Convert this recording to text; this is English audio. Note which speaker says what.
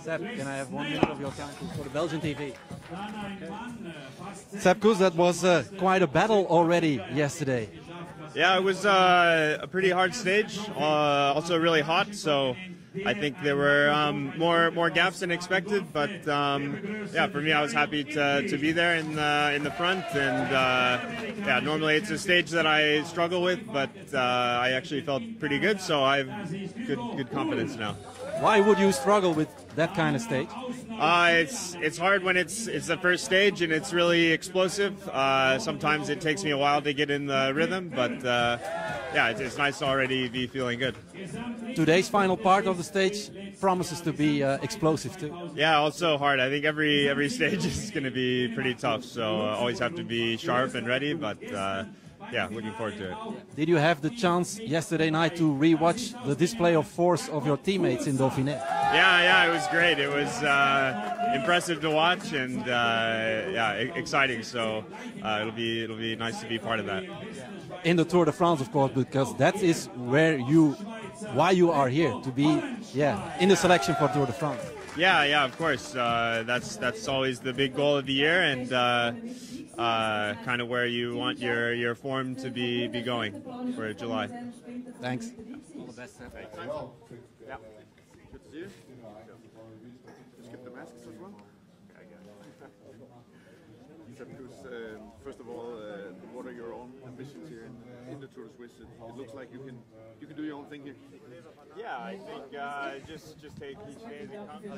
Speaker 1: Sepp, can I have one minute of your time for the Belgian TV? Sepp Kuss, that was uh, quite a battle already yesterday.
Speaker 2: Yeah, it was uh, a pretty hard stage. Uh, also really hot, so I think there were um, more more gaps than expected. But um, yeah, for me, I was happy to, to be there in the in the front. And uh, yeah, normally it's a stage that I struggle with, but uh, I actually felt pretty good. So I have good good confidence now.
Speaker 1: Why would you struggle with that kind of stage?
Speaker 2: Uh, it's it's hard when it's it's the first stage and it's really explosive. Uh, sometimes it takes me a while to get in the rhythm, but uh, yeah, it's, it's, nice to already be feeling good.
Speaker 1: Today's final part of the stage promises to be uh, explosive too.
Speaker 2: Yeah, also hard. I think every every stage is going to be pretty tough, so uh, always have to be sharp and ready. But uh, yeah, looking forward to it.
Speaker 1: Did you have the chance yesterday night to rewatch the display of force of your teammates in Dauphiné?
Speaker 2: Yeah, yeah, it was great. It was uh, impressive to watch and uh, yeah, exciting. So uh, it'll be it'll be nice to be part of that.
Speaker 1: In the Tour de France, of course, because that is where you, why you are here to be, yeah, in the selection for Tour de France.
Speaker 2: Yeah, yeah, of course. Uh, that's that's always the big goal of the year, and uh, uh, kind of where you want your, your form to be, be going for July.
Speaker 1: Thanks.
Speaker 3: All the best. Thanks. Yeah. Good to see you. Just get the masks as well. Um, first of all, uh, what are your own ambitions here in, in the Tour de Suisse? It, it, looks like you can you can do your own thing here.
Speaker 2: Yeah, I think uh, just just take each day as it comes.